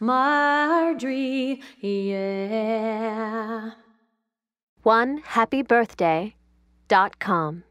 Marjorie, yeah. One happy birthday dot com.